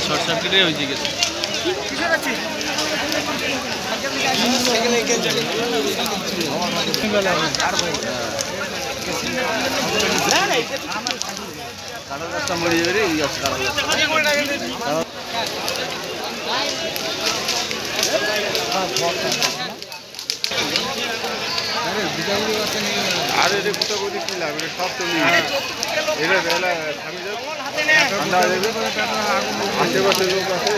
Short সার্কিটে হয়েছে গেছে কারোর রাস্তা মরে যাবে রে এই আছে রাস্তা আর এটা কোথা কোথা কি এটা সব তো নিয়ে। এটা এলা থামে যাবে ঠান্ডা হয়ে যাবে আশেপাশে লোক আছে